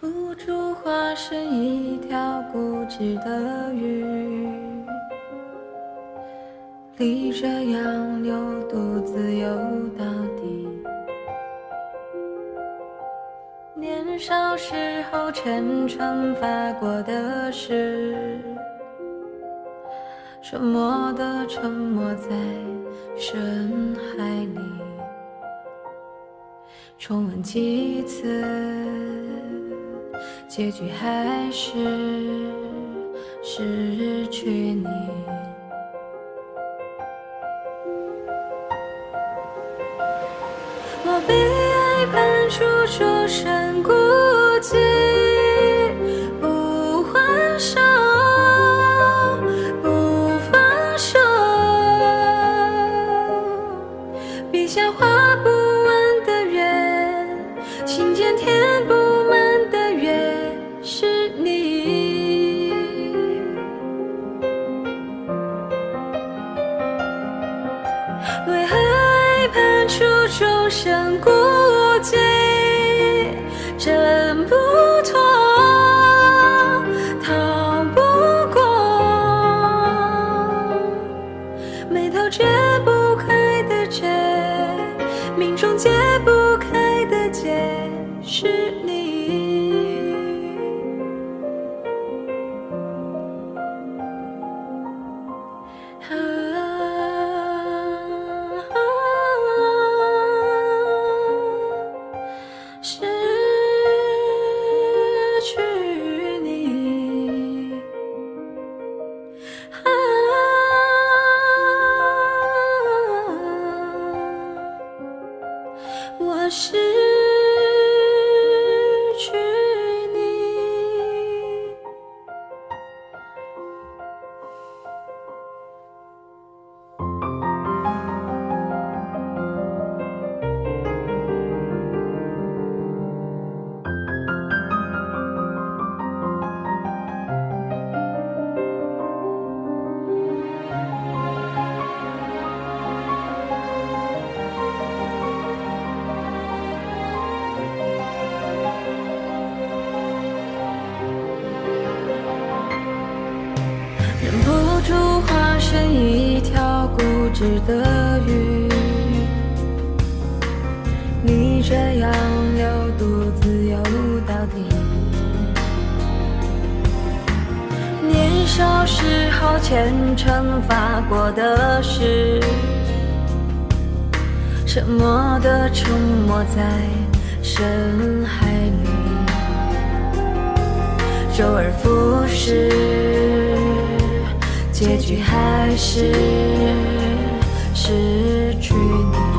不住化身一条固执的鱼，逆着洋流独自游到底。年少时候虔诚发过的誓，沉默的沉没在深海里。重温几次，结局还是失去你。终身孤寂，挣不脱，逃不过，眉头解不开的结，命中解不开的结，是你。我是忍不住化身一条固执的鱼，逆着洋流独自游到底。年少时候虔诚发过的誓，沉默的沉没在深海里。周而复始，结局还是失去你。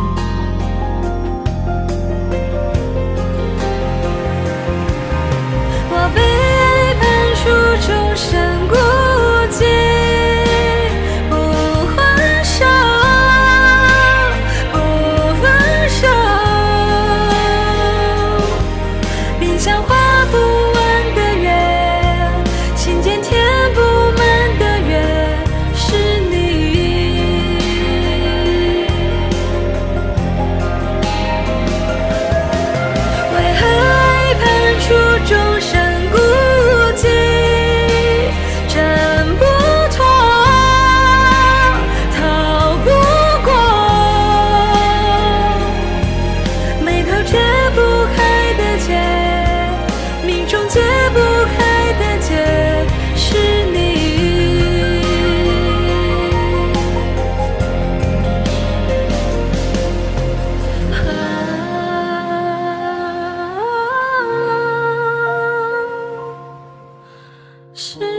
是